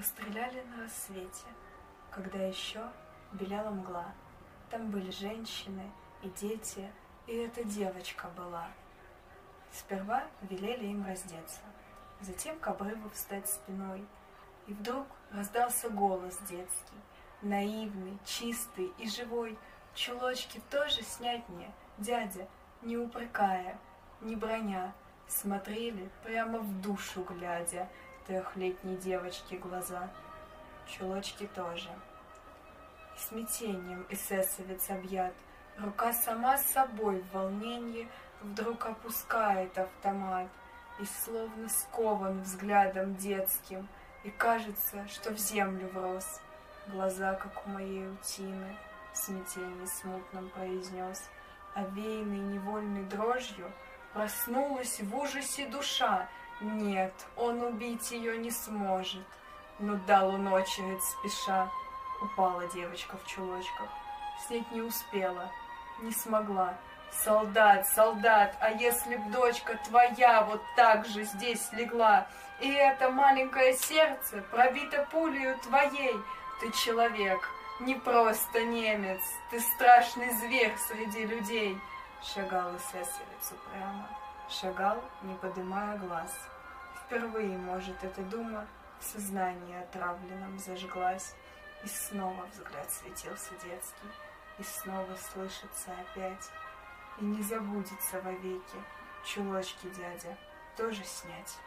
Расстреляли на рассвете, когда еще белела мгла. Там были женщины и дети, и эта девочка была. Сперва велели им раздеться, затем к обрыву встать спиной. И вдруг раздался голос детский, наивный, чистый и живой. Чулочки тоже снять мне, дядя, не упрекая, не броня, Смотрели прямо в душу глядя трехлетней девочки глаза. Чулочки тоже. И смятением эсэсовец объят, Рука сама с собой в волнении Вдруг опускает автомат И словно скован взглядом детским, И кажется, что в землю врос. Глаза, как у моей утины, В смятении смутном произнес, Овеянный невольной дрожью, Проснулась в ужасе душа. Нет, он убить ее не сможет. Но дал он очередь спеша. Упала девочка в чулочках. Снять не успела, не смогла. Солдат, солдат, а если б дочка твоя вот так же здесь легла, и это маленькое сердце пробито пулею твоей, ты человек, не просто немец, ты страшный зверь среди людей. Шагал эсэсовец упрямо, шагал, не подымая глаз. Впервые, может, эта дума в сознании отравленном зажглась, и снова взгляд светился детский, и снова слышится опять, и не забудется вовеки чулочки дядя тоже снять.